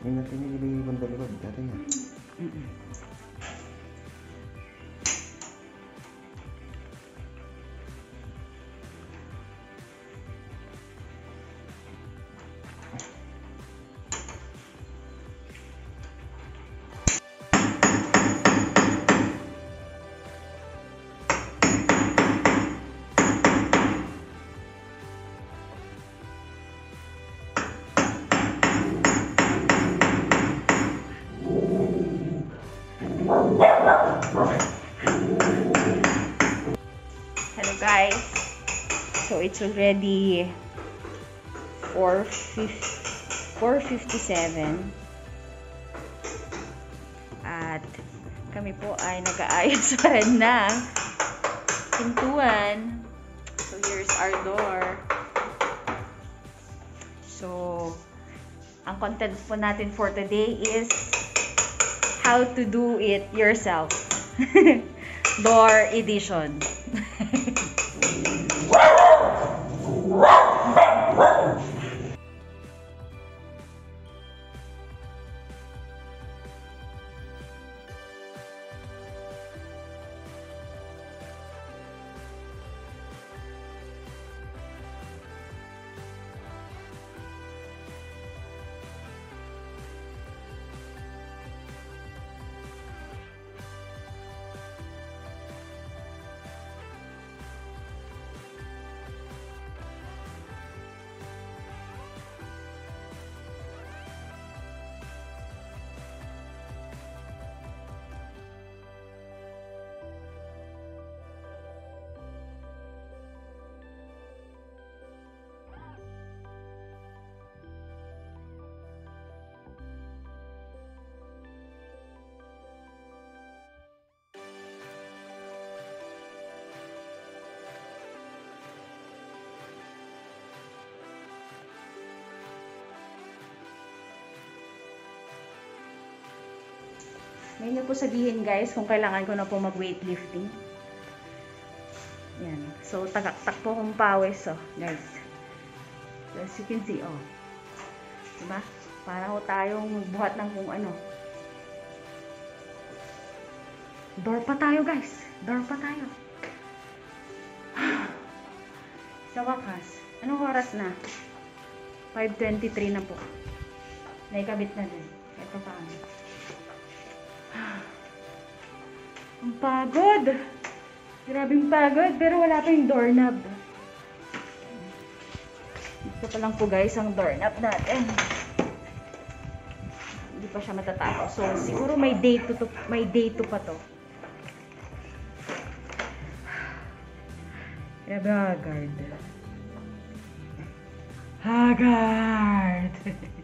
Ingat ini jadi bentar-bentar katanya. Mm -mm. Guys. So it's already 4:50 4:57. At kami po ay nag-aayos pa rin pintuan. So here's our door. So ang content po natin for today is how to do it yourself. door edition. May niyo po sabihin guys kung kailangan ko na po mag-weightlifting. Yan. So, tagaktak po kong pawis, oh, guys. As you can see, oh. Diba? Para ho tayong buhat ng kung ano. Door pa tayo, guys. Door pa tayo. Sa wakas, anong oras na? 5.23 na po. Naikabit na din. Ito pa ano. Ang pagod. Grabing pagod, pero wala pa yung doorknob. Ito pa lang po guys ang doorknob natin. Hindi pa siya matatapos. So, siguro may day to, to may day to pa to. Grabe Haggard. Haggard!